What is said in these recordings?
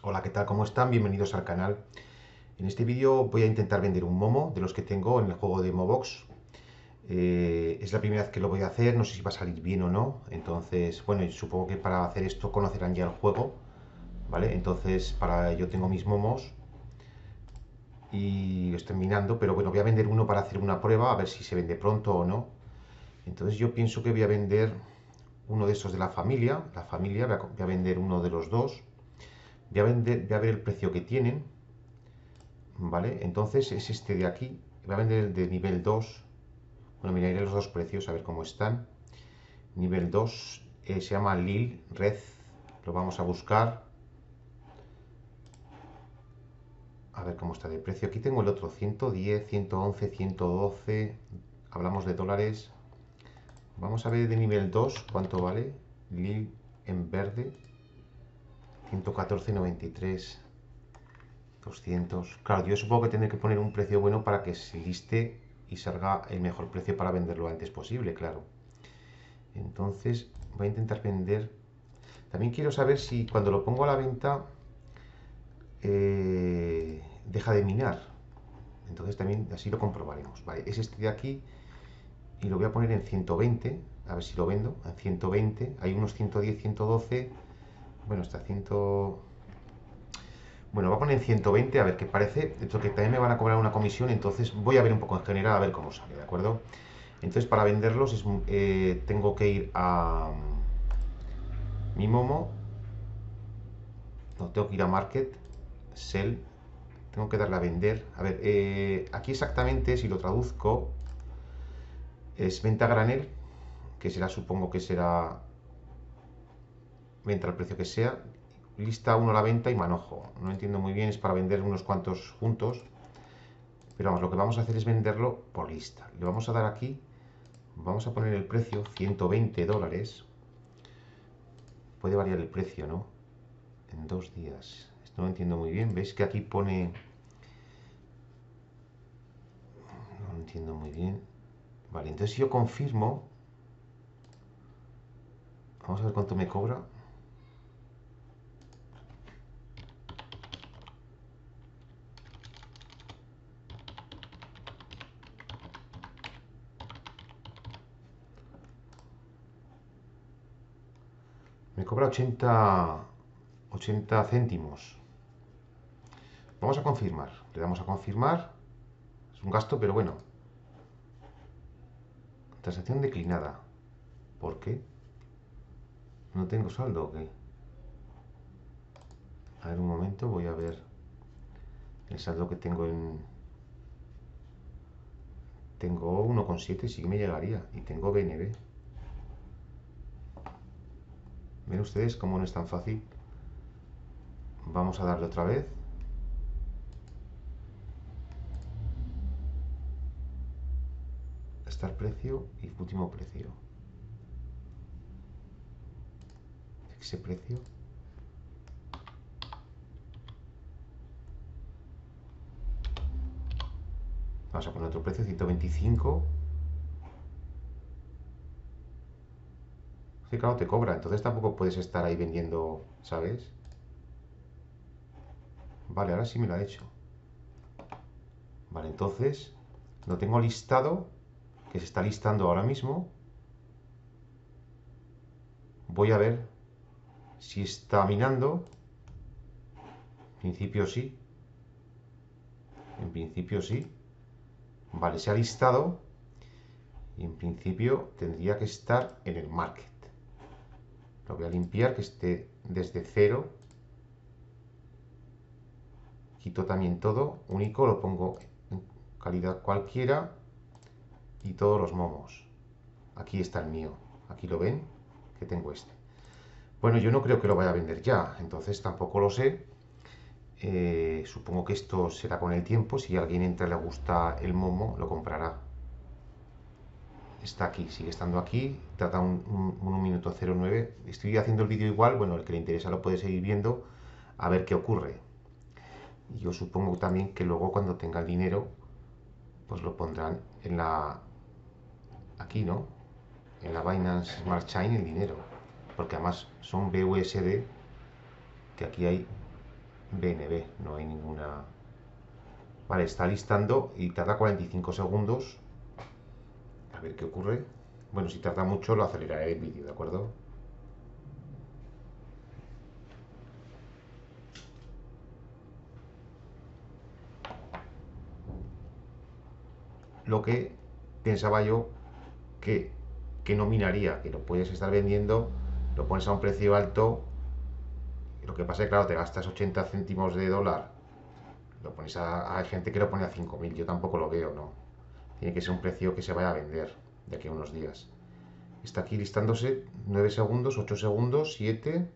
Hola, ¿qué tal? ¿Cómo están? Bienvenidos al canal. En este vídeo voy a intentar vender un momo de los que tengo en el juego de Mobox. Eh, es la primera vez que lo voy a hacer, no sé si va a salir bien o no. Entonces, bueno, supongo que para hacer esto conocerán ya el juego. ¿Vale? Entonces, para yo tengo mis momos y lo estoy minando, pero bueno, voy a vender uno para hacer una prueba, a ver si se vende pronto o no. Entonces yo pienso que voy a vender uno de esos de la familia, la familia, voy a, vender uno de los dos, voy a, vender, voy a ver el precio que tienen, ¿vale? Entonces es este de aquí, voy a vender de nivel 2, bueno, miraré los dos precios, a ver cómo están. Nivel 2 eh, se llama Lil Red, lo vamos a buscar. A ver cómo está de precio. Aquí tengo el otro, 110, 111, 112, hablamos de dólares, Vamos a ver de nivel 2 cuánto vale. Lil en verde. 114.93. 200. Claro, yo supongo que tendré que poner un precio bueno para que se liste y salga el mejor precio para venderlo antes posible, claro. Entonces voy a intentar vender. También quiero saber si cuando lo pongo a la venta eh, deja de minar. Entonces también así lo comprobaremos. Vale, es este de aquí y lo voy a poner en 120, a ver si lo vendo, en 120, hay unos 110, 112, bueno, está 100... Bueno, voy a poner en 120, a ver qué parece, esto que también me van a cobrar una comisión, entonces voy a ver un poco en general, a ver cómo sale, ¿de acuerdo? Entonces para venderlos eh, tengo que ir a mi Momo, no, tengo que ir a Market, Sell, tengo que darle a vender, a ver, eh, aquí exactamente si lo traduzco, es venta granel, que será, supongo que será venta al precio que sea. Lista 1 a la venta y manojo. No entiendo muy bien, es para vender unos cuantos juntos. Pero vamos, lo que vamos a hacer es venderlo por lista. Le vamos a dar aquí, vamos a poner el precio, 120 dólares. Puede variar el precio, ¿no? En dos días. Esto no entiendo muy bien. ¿Veis que aquí pone... No entiendo muy bien. Vale, entonces si yo confirmo, vamos a ver cuánto me cobra. Cobra 80, 80 céntimos. Vamos a confirmar. Le damos a confirmar. Es un gasto, pero bueno, Transacción declinada. ¿Por qué? ¿No tengo saldo o qué? A ver un momento, voy a ver el saldo que tengo en... Tengo 1,7, sí que me llegaría. Y tengo BNB. ¿Ven ustedes cómo no es tan fácil? Vamos a darle otra vez. el precio y último precio. Ese precio. Vamos a poner otro precio, 125. Sí, claro, te cobra, entonces tampoco puedes estar ahí vendiendo, ¿sabes? Vale, ahora sí me lo ha hecho. Vale, entonces lo tengo listado que se está listando ahora mismo. Voy a ver si está minando. En principio sí. En principio sí. Vale, se ha listado. Y en principio tendría que estar en el market. Lo voy a limpiar, que esté desde cero. Quito también todo. Único, lo pongo en calidad cualquiera y todos los momos. Aquí está el mío. Aquí lo ven, que tengo este. Bueno, yo no creo que lo vaya a vender ya, entonces tampoco lo sé. Eh, supongo que esto será con el tiempo. Si a alguien entra y le gusta el momo, lo comprará. Está aquí, sigue estando aquí. Trata un, un, minuto 09. Estoy haciendo el vídeo igual. Bueno, el que le interesa lo puede seguir viendo a ver qué ocurre. Yo supongo también que luego cuando tenga el dinero, pues lo pondrán en la, aquí, ¿no? En la Binance Smart Chain el dinero. Porque además son BUSD, que aquí hay BNB, no hay ninguna... Vale, está listando y tarda 45 segundos. A ver qué ocurre. Bueno, si tarda mucho lo aceleraré el vídeo, ¿de acuerdo? Lo que pensaba yo que, que no minaría, que lo puedes estar vendiendo, lo pones a un precio alto lo que pasa es que, claro, te gastas 80 céntimos de dólar. Lo pones a, hay gente que lo pone a 5.000. Yo tampoco lo veo, ¿no? Tiene que ser un precio que se vaya a vender de aquí a unos días. Está aquí listándose 9 segundos, 8 segundos, 7,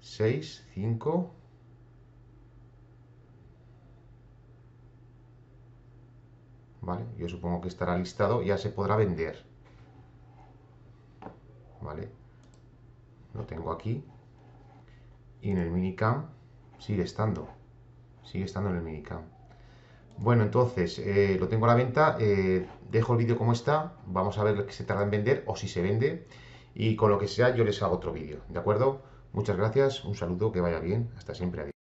6, 5. ¿Vale? Yo supongo que estará listado, ya se podrá vender. ¿Vale? Lo tengo aquí y en el minicam sigue estando. Sigue estando en el minicam. Bueno, entonces eh, lo tengo a la venta. Eh, dejo el vídeo como está. Vamos a ver lo que se tarda en vender o si se vende. Y con lo que sea, yo les hago otro vídeo. ¿De acuerdo? Muchas gracias. Un saludo. Que vaya bien. Hasta siempre. Adiós.